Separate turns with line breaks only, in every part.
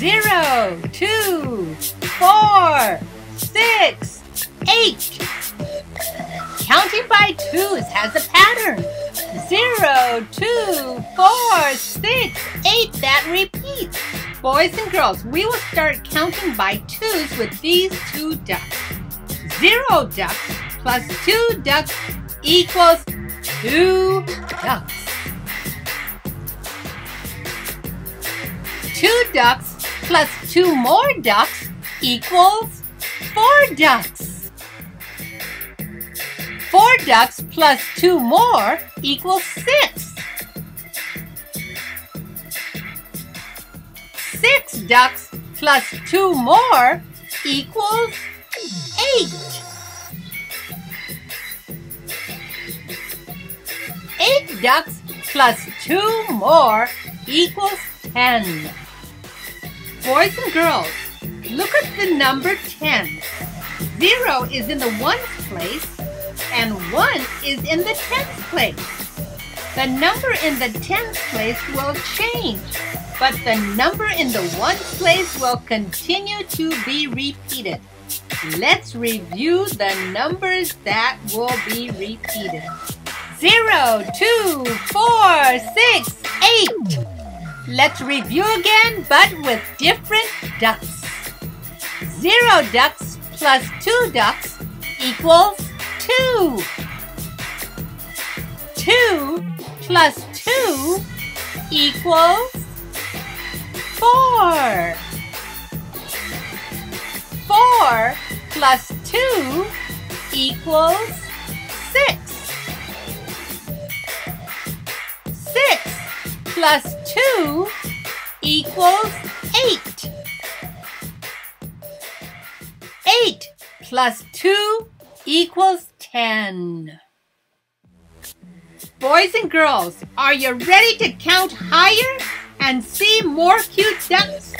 zero, two, four, six, eight. Counting by twos has a pattern. Zero, two, four, six, eight. That repeats. Boys and girls, we will start counting by twos with these two ducks. Zero ducks plus two ducks equals two ducks. Two ducks plus two more ducks equals four ducks. Four ducks plus two more equals six. Six ducks plus two more equals eight. Eight ducks plus two more equals ten. Boys and girls, look at the number 10. Zero is in the ones place and one is in the tens place. The number in the tens place will change, but the number in the ones place will continue to be repeated. Let's review the numbers that will be repeated. Zero, two, four, six, eight. Let's review again, but with different ducks. 0 ducks plus 2 ducks equals 2. 2 plus 2 equals 4. 4 plus 2 equals 6. Plus 2 equals 8. 8 plus 2 equals 10. Boys and girls, are you ready to count higher and see more cute ducks?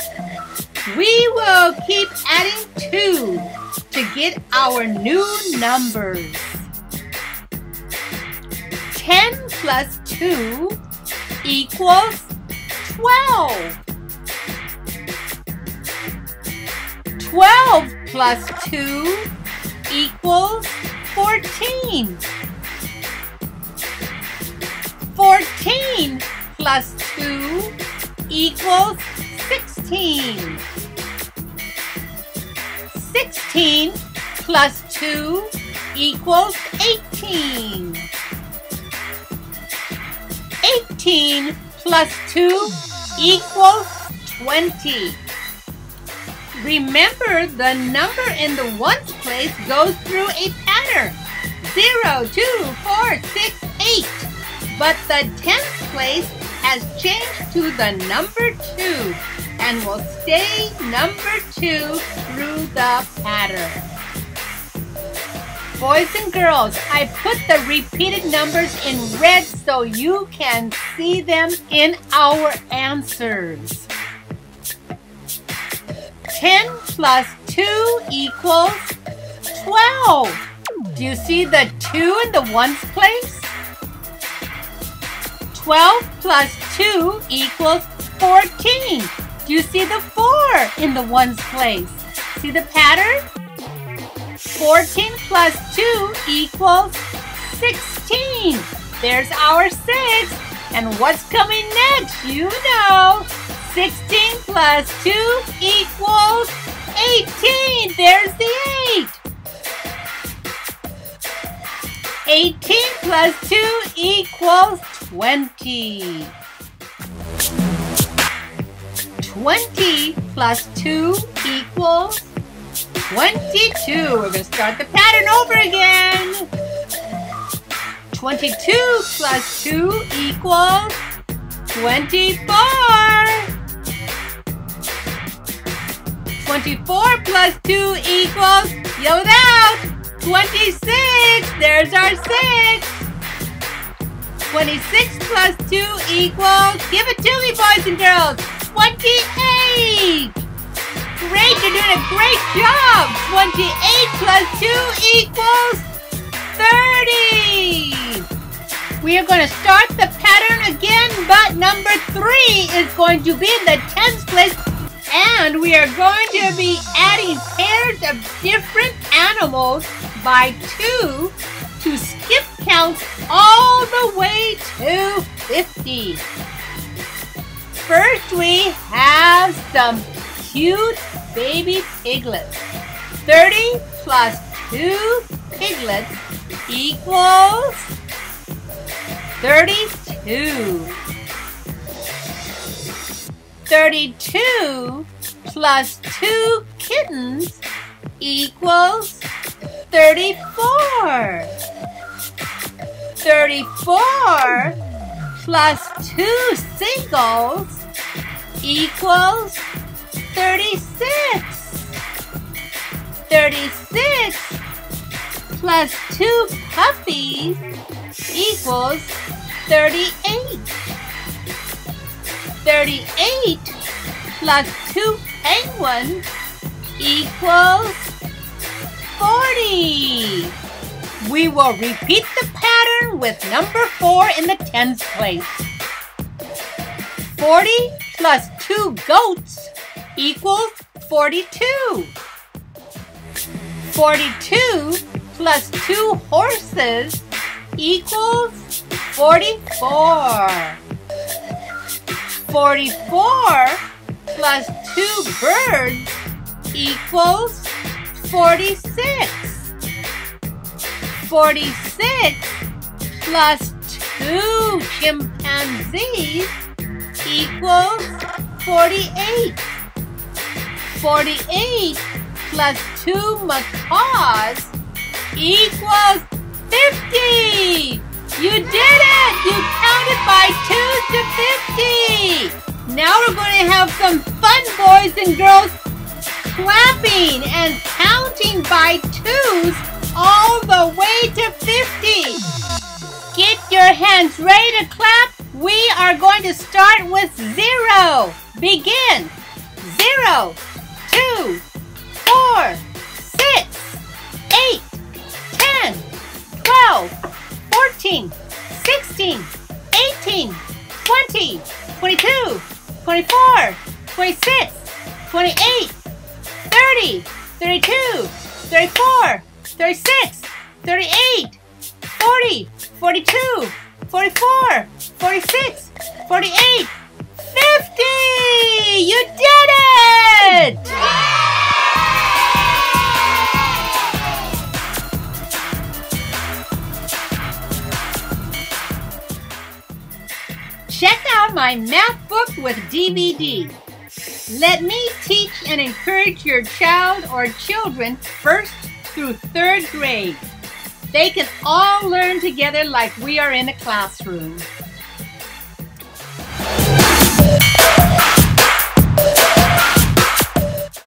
We will keep adding 2 to get our new numbers. 10 plus 2 equals 12. 12 plus 2 equals 14. 14 plus 2 equals 16. 16 plus 2 equals 18. 18 plus 2 equals 20. Remember, the number in the ones place goes through a pattern. 0, 2, 4, 6, 8. But the tens place has changed to the number 2 and will stay number 2 through the pattern. Boys and girls, I put the repeated numbers in red so you can see them in our answers. 10 plus 2 equals 12. Do you see the 2 in the ones place? 12 plus 2 equals 14. Do you see the 4 in the ones place? See the pattern? 14 plus 2 equals 16. There's our 6. And what's coming next? You know. 16 plus 2 equals 18. There's the 8. 18 plus 2 equals 20. 20 plus 2 equals 22. We're going to start the pattern over again. 22 plus 2 equals 24. 24 plus 2 equals, yell it out, 26. There's our 6. 26 plus 2 equals, give it to me, boys and girls, 28. Great, you're doing a great job. 28 plus 2 equals 30. We are going to start the pattern again, but number 3 is going to be in the tens place and we are going to be adding pairs of different animals by two to skip count all the way to 50. First we have some cute baby piglets. 30 plus 2 piglets equals 32. 32 plus 2 kittens equals 34. 34 plus 2 singles equals 36. 36 plus 2 puppies equals 38. 38 plus 2 penguins equals 40. We will repeat the pattern with number 4 in the tens place. 40 plus 2 goats equals 42. 42 plus 2 horses equals 44. 44 plus 2 birds equals 46. 46 plus 2 chimpanzees equals 48. 48 plus 2 macaws equals 50. You did it! You counted by twos to 50. Now we're going to have some fun, boys and girls, clapping and counting by twos all the way to 50. Get your hands ready to clap. We are going to start with zero. Begin. Zero, two, four, six, eight, ten, twelve, fourteen, sixteen, eighteen, twenty, twenty-two, twenty-four, twenty-six, twenty-eight, thirty, thirty-two, thirty-four, thirty-six, thirty-eight, forty, forty-two, forty-four, forty-six, forty-eight, fifty! You did it! With DVD. Let me teach and encourage your child or children first through third grade. They can all learn together like we are in a classroom.